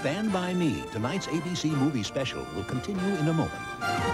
Stand By Me, tonight's ABC movie special, will continue in a moment.